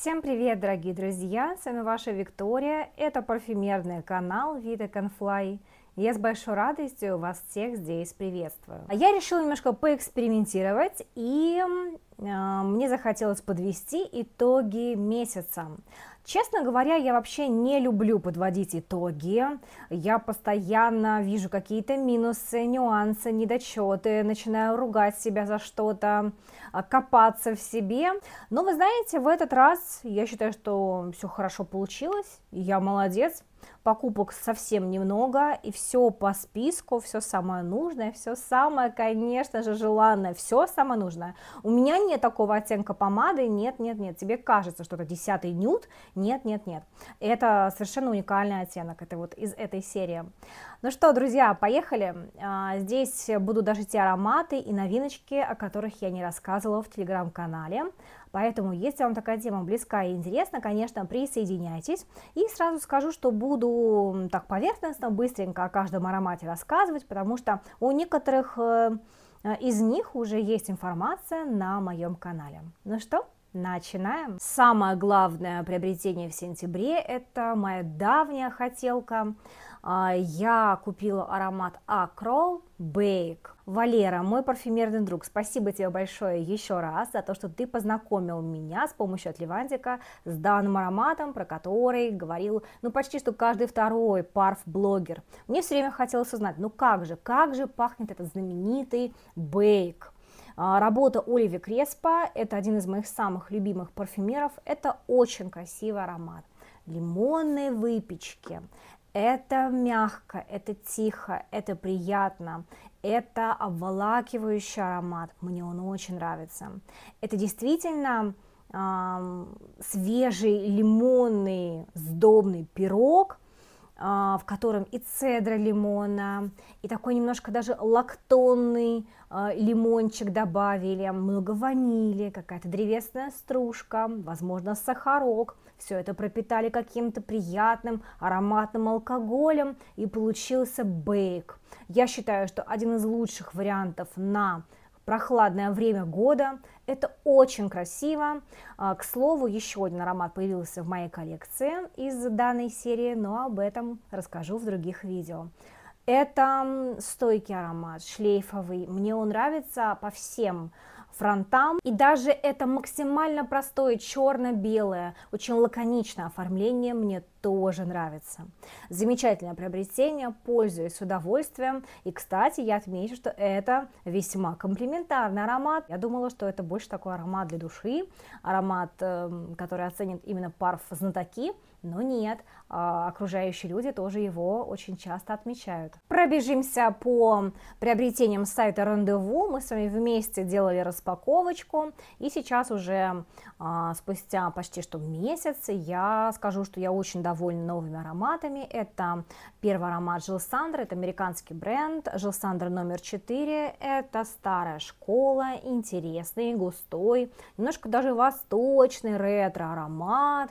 Всем привет, дорогие друзья! С вами ваша Виктория. Это парфюмерный канал Vita Can Fly. Я с большой радостью вас всех здесь приветствую. Я решила немножко поэкспериментировать и э, мне захотелось подвести итоги месяца. Честно говоря, я вообще не люблю подводить итоги. Я постоянно вижу какие-то минусы, нюансы, недочеты, начинаю ругать себя за что-то, а, копаться в себе. Но вы знаете, в этот раз я считаю, что все хорошо получилось, я молодец, покупок совсем немного, и все по списку, все самое нужное, все самое, конечно же, желанное, все самое нужное. У меня нет такого оттенка помады, нет, нет, нет, тебе кажется, что это десятый нюд, нет, нет, нет, это совершенно уникальный оттенок, это вот из этой серии. Ну что, друзья, поехали, а, здесь будут даже те ароматы и новиночки, о которых я не рассказывала в телеграм-канале, Поэтому, если вам такая тема близка и интересна, конечно, присоединяйтесь. И сразу скажу, что буду так поверхностно, быстренько о каждом аромате рассказывать, потому что у некоторых э, из них уже есть информация на моем канале. Ну что, Начинаем. Самое главное приобретение в сентябре – это моя давняя хотелка я купила аромат Acro Bake. Валера, мой парфюмерный друг, спасибо тебе большое еще раз за то, что ты познакомил меня с помощью от Левантика с данным ароматом, про который говорил, ну, почти что каждый второй парф-блогер. Мне все время хотелось узнать, ну как же, как же пахнет этот знаменитый Бейк. Работа Оливи Креспа – это один из моих самых любимых парфюмеров. Это очень красивый аромат лимонной выпечки, это мягко, это тихо, это приятно, это обволакивающий аромат, мне он очень нравится. Это действительно э, свежий лимонный сдобный пирог, э, в котором и цедра лимона, и такой немножко даже лактонный э, лимончик добавили, много ванили, какая-то древесная стружка, возможно сахарок – все это пропитали каким-то приятным ароматным алкоголем, и получился бейк. Я считаю, что один из лучших вариантов на прохладное время года. Это очень красиво. А, к слову, еще один аромат появился в моей коллекции из данной серии, но об этом расскажу в других видео. Это стойкий аромат, шлейфовый. Мне он нравится по всем фронтам. И даже это максимально простое черно-белое, очень лаконичное оформление мне тоже нравится. Замечательное приобретение, пользуюсь с удовольствием. И, кстати, я отмечу, что это весьма комплиментарный аромат. Я думала, что это больше такой аромат для души, аромат, эм, который оценит именно парф знатоки, но нет, а, окружающие люди тоже его очень часто отмечают. Пробежимся по приобретениям сайта Рандеву. Мы с вами вместе делали распаковочку, и сейчас уже а, спустя почти что месяц я скажу, что я очень довольна новыми ароматами. Это первый аромат Жилсандра, это американский бренд. Жилсандра номер 4, это старая школа, интересный, густой, немножко даже восточный ретро-аромат.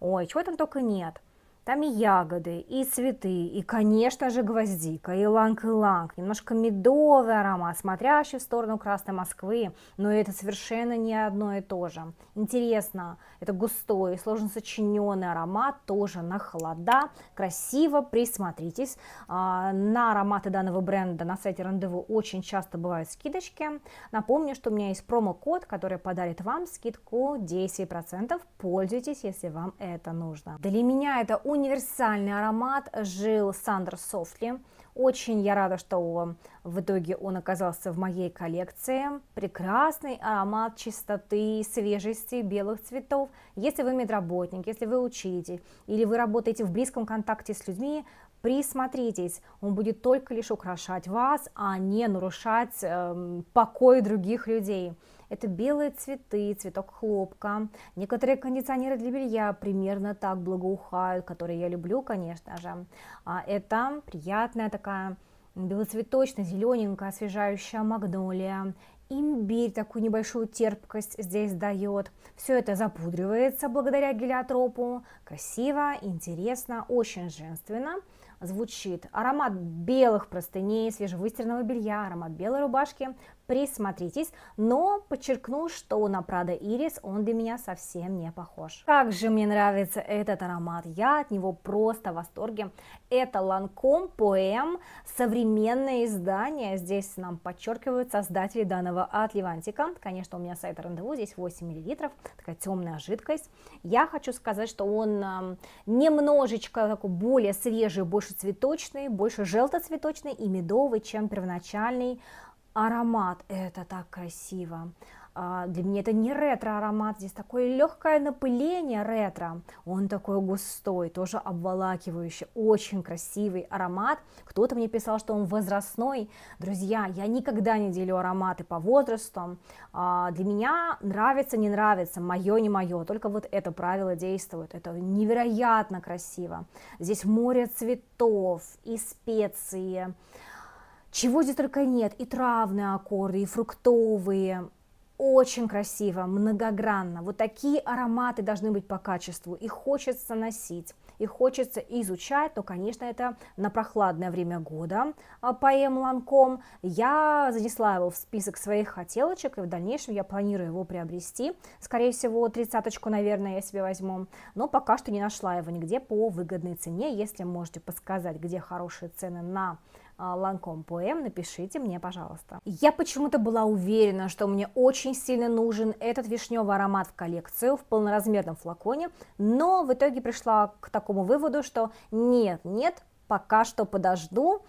Ой, чего там только нет. Там и ягоды, и цветы, и, конечно же, гвоздика, и ланг-иланг, немножко медовый аромат, смотрящий в сторону Красной Москвы, но это совершенно не одно и то же. Интересно, это густой, сложно сочиненный аромат, тоже на холода, красиво, присмотритесь. А, на ароматы данного бренда на сайте Рандеву очень часто бывают скидочки. Напомню, что у меня есть промокод, который подарит вам скидку 10%, пользуйтесь, если вам это нужно. Для меня это уникально универсальный аромат жил Сандер Софли. Очень я рада, что в итоге он оказался в моей коллекции. Прекрасный аромат чистоты, свежести, белых цветов. Если вы медработник, если вы учитель или вы работаете в близком контакте с людьми, присмотритесь, он будет только лишь украшать вас, а не нарушать э, покой других людей. Это белые цветы, цветок хлопка. Некоторые кондиционеры для белья примерно так благоухают, которые я люблю, конечно же. А это приятная такая белоцветочная, зелененькая, освежающая магнолия. Имбирь такую небольшую терпкость здесь дает. Все это запудривается благодаря гелиотропу. Красиво, интересно, очень женственно звучит. Аромат белых простыней, свежевыстиранного белья, аромат белой рубашки присмотритесь, но подчеркну, что на Prada Iris он для меня совсем не похож. Как же мне нравится этот аромат, я от него просто в восторге. Это Lancome Poem, современное издание, здесь нам подчеркивают создатели данного от Левантика, конечно, у меня сайт рандеву, здесь 8 мл, такая темная жидкость. Я хочу сказать, что он э, немножечко такой более свежий, больше цветочный, больше желтоцветочный и медовый, чем первоначальный аромат. Это так красиво. А, для меня это не ретро-аромат, здесь такое легкое напыление ретро. Он такой густой, тоже обволакивающий, очень красивый аромат. Кто-то мне писал, что он возрастной. Друзья, я никогда не делю ароматы по возрасту. А, для меня нравится, не нравится, мое, не мое. Только вот это правило действует. Это невероятно красиво. Здесь море цветов и специи. Чего здесь только нет, и травные аккорды, и фруктовые, очень красиво, многогранно. Вот такие ароматы должны быть по качеству. Их хочется носить, их хочется изучать, но, конечно, это на прохладное время года а, поэм Ланком. Я занесла его в список своих хотелочек, и в дальнейшем я планирую его приобрести. Скорее всего, тридцаточку, наверное, я себе возьму. Но пока что не нашла его нигде по выгодной цене. Если можете подсказать, где хорошие цены на Ланком Поэм, напишите мне, пожалуйста. Я почему-то была уверена, что мне очень сильно нужен этот вишневый аромат в коллекцию в полноразмерном флаконе, но в итоге пришла к такому выводу, что нет, нет, пока что подожду.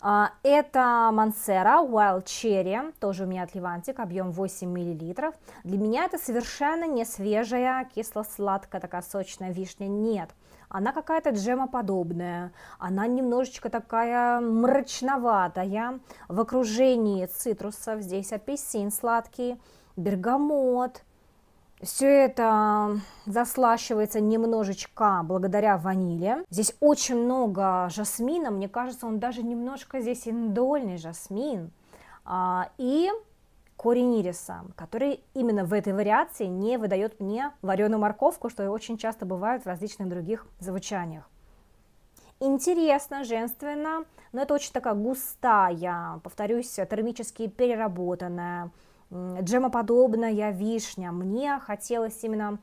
А, это Мансера Wild Cherry, тоже у меня от Левантик, объем 8 мл. Для меня это совершенно не свежая, кисло-сладкая, такая сочная вишня, нет она какая-то джемоподобная, она немножечко такая мрачноватая, в окружении цитрусов, здесь апельсин сладкий, бергамот, все это заслащивается немножечко благодаря ванили. Здесь очень много жасмина, мне кажется, он даже немножко здесь индольный жасмин. А, и корень ириса, который именно в этой вариации не выдает мне вареную морковку, что очень часто бывает в различных других звучаниях. Интересно, женственно, но это очень такая густая, повторюсь, термически переработанная, джемоподобная вишня. Мне хотелось именно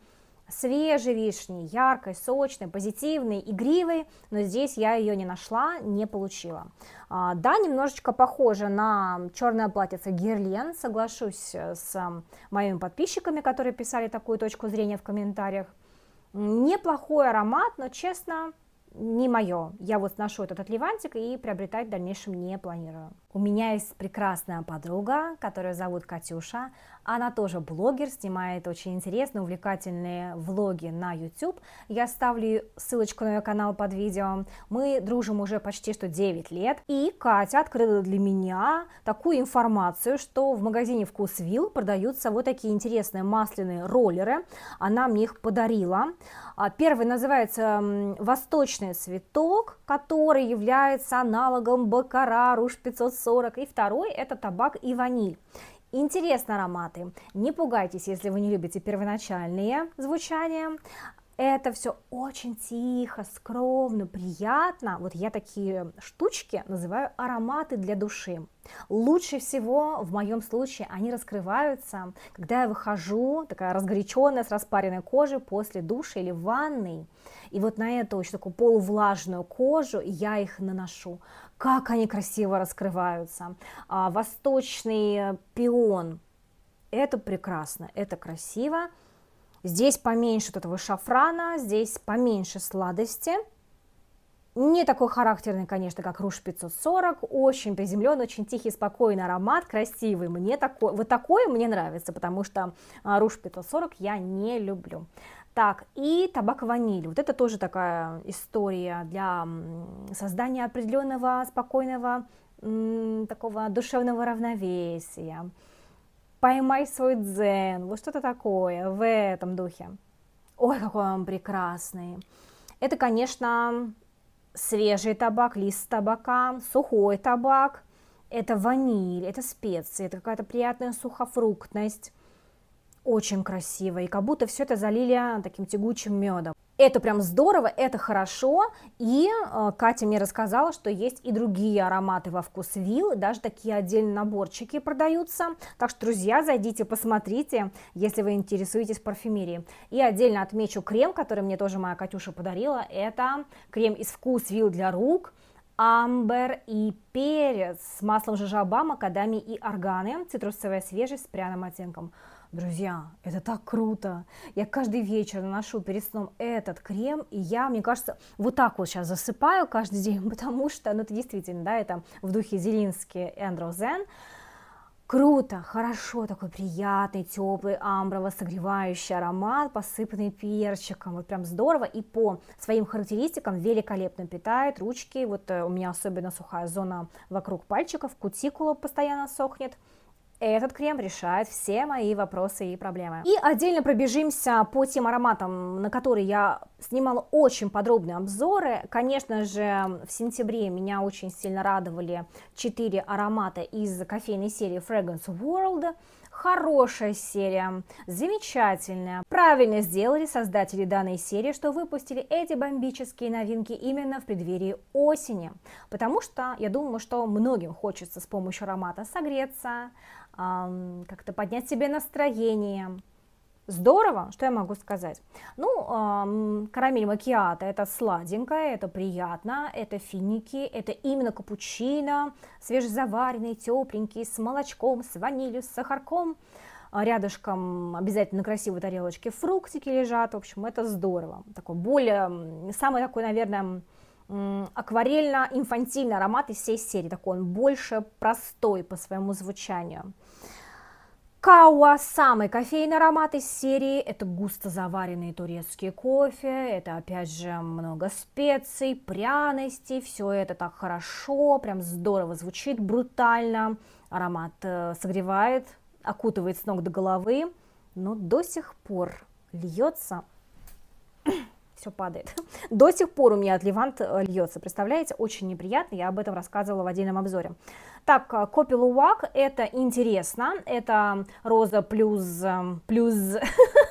свежей вишни, яркой, сочной, позитивной, игривой, но здесь я ее не нашла, не получила. А, да, немножечко похоже на черное платьице Герлен, соглашусь с моими подписчиками, которые писали такую точку зрения в комментариях. Неплохой аромат, но честно, не мое. Я вот ношу этот отливантик и приобретать в дальнейшем не планирую. У меня есть прекрасная подруга, которую зовут Катюша. Она тоже блогер, снимает очень интересные, увлекательные влоги на YouTube. Я оставлю ссылочку на ее канал под видео. Мы дружим уже почти что 9 лет. И Катя открыла для меня такую информацию, что в магазине Вкусвилл продаются вот такие интересные масляные роллеры. Она мне их подарила. А, первый называется «Восточный цветок», который является аналогом Бакара Руж 540. И второй – это табак и ваниль. Интересные ароматы. Не пугайтесь, если вы не любите первоначальные звучания. Это все очень тихо, скромно, приятно. Вот я такие штучки называю ароматы для души. Лучше всего в моем случае они раскрываются, когда я выхожу, такая разгоряченная, с распаренной кожей после душа или ванной. И вот на эту очень такую полувлажную кожу я их наношу как они красиво раскрываются. А, восточный пион, это прекрасно, это красиво. Здесь поменьше вот этого шафрана, здесь поменьше сладости. Не такой характерный, конечно, как Руж 540, очень приземленный, очень тихий, спокойный аромат, красивый. Мне такой, вот такой мне нравится, потому что а, Руж 540 я не люблю. Так, и табак ваниль. Вот это тоже такая история для создания определенного спокойного такого душевного равновесия. Поймай свой дзен, вот что-то такое в этом духе. Ой, какой он прекрасный. Это, конечно, свежий табак, лист табака, сухой табак, это ваниль, это специи, это какая-то приятная сухофруктность, очень красиво, и как будто все это залили таким тягучим медом. Это прям здорово, это хорошо, и э, Катя мне рассказала, что есть и другие ароматы во вкус вилл, даже такие отдельные наборчики продаются, так что, друзья, зайдите, посмотрите, если вы интересуетесь парфюмерией. И отдельно отмечу крем, который мне тоже моя Катюша подарила, это крем из вкус вилл для рук, амбер и перец с маслом жожоба, макадами и органы, цитрусовая свежесть с пряным оттенком. Друзья, это так круто! Я каждый вечер наношу перед сном этот крем, и я, мне кажется, вот так вот сейчас засыпаю каждый день, потому что, ну, это действительно, да, это в духе Зелинский Эндрю Зен, Круто, хорошо, такой приятный, теплый, амброво согревающий аромат, посыпанный перчиком, вот прям здорово, и по своим характеристикам великолепно питает ручки, вот э, у меня особенно сухая зона вокруг пальчиков, кутикула постоянно сохнет, этот крем решает все мои вопросы и проблемы. И отдельно пробежимся по тем ароматам, на которые я снимала очень подробные обзоры. Конечно же, в сентябре меня очень сильно радовали 4 аромата из кофейной серии Fragrance World. Хорошая серия, замечательная. Правильно сделали создатели данной серии, что выпустили эти бомбические новинки именно в преддверии осени. Потому что я думаю, что многим хочется с помощью аромата согреться, как-то поднять себе настроение. Здорово, что я могу сказать? Ну, карамель макиата это сладенькое, это приятно, это финики, это именно капучино, свежезаваренный, тепленький, с молочком, с ванилью, с сахарком. А рядышком обязательно на красивой тарелочке фруктики лежат, в общем, это здорово. Такой более, самый такой, наверное, акварельно-инфантильный аромат из всей серии, такой он больше простой по своему звучанию. Кауа, самый кофейный аромат из серии, это густо заваренный турецкий кофе, это опять же много специй, пряностей, все это так хорошо, прям здорово звучит, брутально, аромат э, согревает, окутывает с ног до головы, но до сих пор льется все падает. До сих пор у меня от Левант э, льется, представляете, очень неприятно, я об этом рассказывала в отдельном обзоре. Так, э, Луак, это интересно, это роза плюс, э, плюс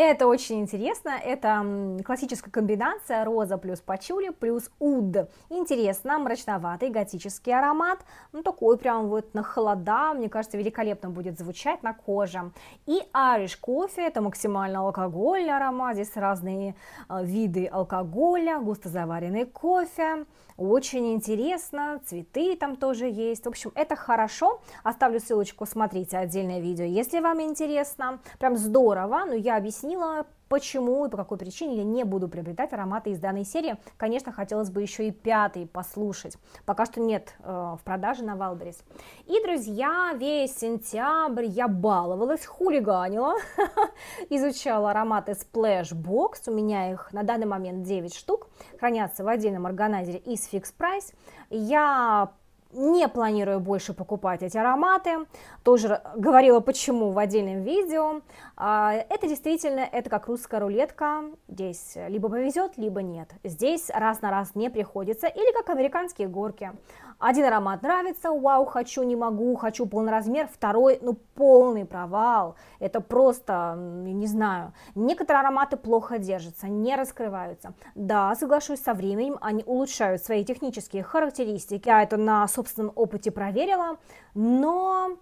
Это очень интересно, это классическая комбинация роза плюс пачули плюс уд. Интересно, мрачноватый готический аромат, ну такой прям вот на холода, мне кажется, великолепно будет звучать на коже. И Irish кофе, это максимально алкогольный аромат, здесь разные э, виды алкоголя, густо заваренный кофе, очень интересно, цветы там тоже есть, в общем, это хорошо, оставлю ссылочку, смотрите отдельное видео, если вам интересно, прям здорово, но я объяснила, почему и по какой причине я не буду приобретать ароматы из данной серии. Конечно, хотелось бы еще и пятый послушать. Пока что нет э, в продаже на Валберис. И, друзья, весь сентябрь я баловалась, хулиганила, изучала ароматы Splash Box. У меня их на данный момент 9 штук, хранятся в отдельном органайзере из Fix Price. Я не планирую больше покупать эти ароматы, тоже говорила почему в отдельном видео. А, это действительно, это как русская рулетка, здесь либо повезет, либо нет. Здесь раз на раз не приходится, или как американские горки. Один аромат нравится, вау, хочу, не могу, хочу полный размер, второй, ну, полный провал. Это просто, не знаю, некоторые ароматы плохо держатся, не раскрываются. Да, соглашусь, со временем они улучшают свои технические характеристики, я это на собственном опыте проверила, но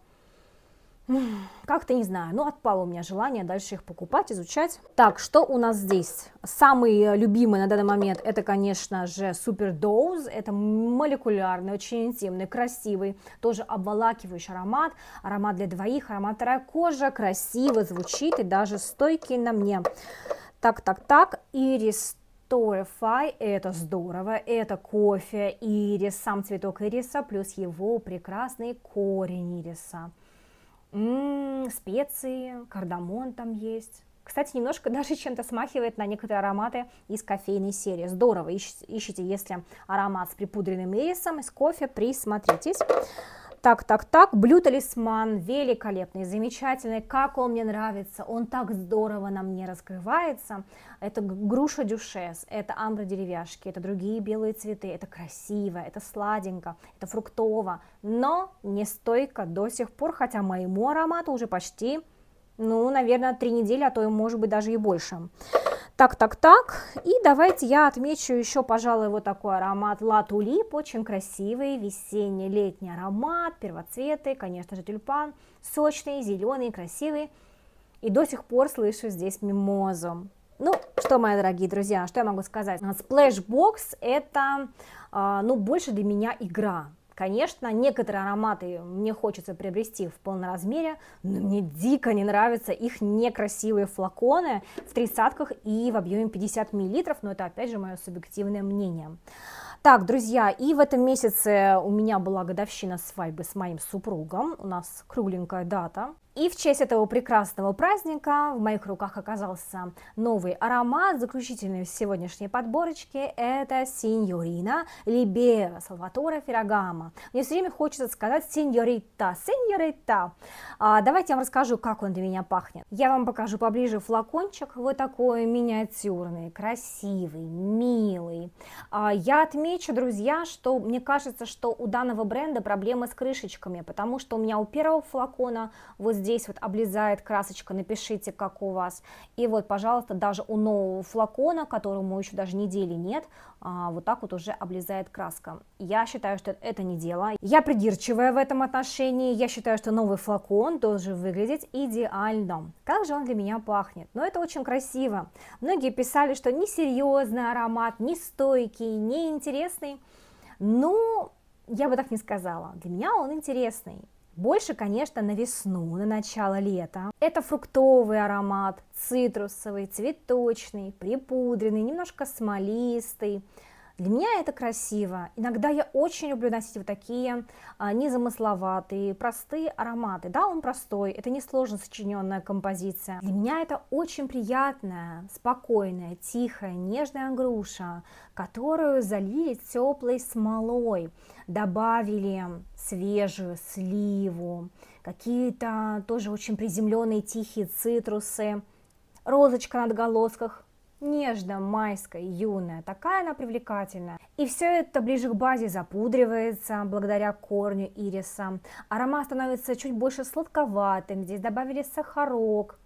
как-то не знаю, ну отпало у меня желание дальше их покупать, изучать. Так, что у нас здесь? Самый любимый на данный момент это, конечно же, Super Dose. Это молекулярный, очень интимный, красивый, тоже обволакивающий аромат. Аромат для двоих, аромат вторая кожа, красиво звучит и даже стойкий на мне. Так, так, так, Iris Torify, это здорово, это кофе, ирис, сам цветок ириса, плюс его прекрасный корень ириса. Специи, кардамон там есть. Кстати, немножко даже чем-то смахивает на некоторые ароматы из кофейной серии. Здорово, ищите если аромат с припудренным ирисом, из кофе, присмотритесь. Так, так, так, блю-талисман великолепный, замечательный, как он мне нравится, он так здорово на мне раскрывается. Это груша дюшес, это амбра деревяшки, это другие белые цветы, это красиво, это сладенько, это фруктово, но не стойко до сих пор, хотя моему аромату уже почти, ну, наверное, три недели, а то и может быть даже и больше. Так, так, так. И давайте я отмечу еще, пожалуй, вот такой аромат Ла Тулип. Очень красивый весенний летний аромат, первоцветы, конечно же, тюльпан. Сочный, зеленый, красивый. И до сих пор слышу здесь мимозу. Ну, что, мои дорогие друзья, что я могу сказать? Splashbox это, а, ну, больше для меня игра. Конечно, некоторые ароматы мне хочется приобрести в полном размере, но мне дико не нравятся их некрасивые флаконы в тридцатках и в объеме 50 мл, но это опять же мое субъективное мнение. Так, друзья, и в этом месяце у меня была годовщина свадьбы с моим супругом, у нас кругленькая дата. И в честь этого прекрасного праздника в моих руках оказался новый аромат, заключительный в сегодняшней подборочке, это Синьорина Либера Салватора Феррагамо. Мне все время хочется сказать Синьорита, Синьорита. А, давайте я вам расскажу, как он для меня пахнет. Я вам покажу поближе флакончик, вот такой миниатюрный, красивый, милый. А, я отмечу, друзья, что мне кажется, что у данного бренда проблемы с крышечками, потому что у меня у первого флакона вот здесь здесь вот облезает красочка, напишите, как у вас. И вот, пожалуйста, даже у нового флакона, которому еще даже недели нет, а, вот так вот уже облезает краска. Я считаю, что это не дело. Я придирчивая в этом отношении. Я считаю, что новый флакон должен выглядеть идеально. Как же он для меня пахнет? Но это очень красиво. Многие писали, что несерьезный аромат, не стойкий, неинтересный. Ну, я бы так не сказала. Для меня он интересный. Больше, конечно, на весну, на начало лета. Это фруктовый аромат, цитрусовый, цветочный, припудренный, немножко смолистый. Для меня это красиво. Иногда я очень люблю носить вот такие а, незамысловатые, простые ароматы. Да, он простой, это не сложно сочиненная композиция. Для меня это очень приятная, спокойная, тихая, нежная груша, которую залили теплой смолой, добавили свежую сливу, какие-то тоже очень приземленные тихие цитрусы, розочка на отголосках, нежная, майская, юная, такая она привлекательная. И все это ближе к базе запудривается благодаря корню ириса. Аромат становится чуть больше сладковатым, здесь добавили сахарок,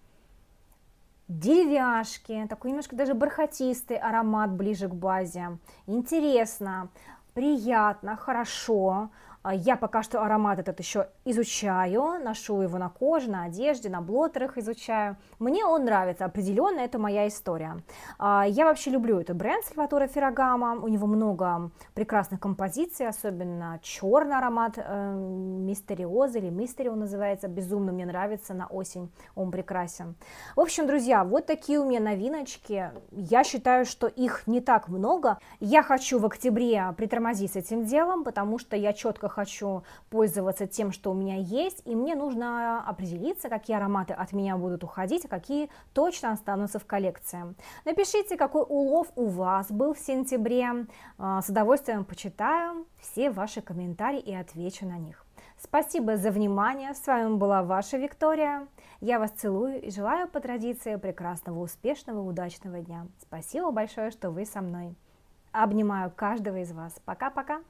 деревяшки, такой немножко даже бархатистый аромат ближе к базе. Интересно, приятно, хорошо. А, я пока что аромат этот еще изучаю, ношу его на коже, на одежде, на блотерах изучаю. Мне он нравится, определенно это моя история. А, я вообще люблю этот бренд Сальватора Феррагамо, у него много прекрасных композиций, особенно черный аромат э, Мистериоза или Мистерио называется, безумно мне нравится на осень, он прекрасен. В общем, друзья, вот такие у меня новиночки, я считаю, что их не так много. Я хочу в октябре притормозить с этим делом, потому что я четко хочу пользоваться тем, что у меня есть, и мне нужно определиться, какие ароматы от меня будут уходить, а какие точно останутся в коллекции. Напишите, какой улов у вас был в сентябре, а, с удовольствием почитаю все ваши комментарии и отвечу на них. Спасибо за внимание, с вами была ваша Виктория. Я вас целую и желаю по традиции прекрасного, успешного, удачного дня. Спасибо большое, что вы со мной. Обнимаю каждого из вас. Пока-пока.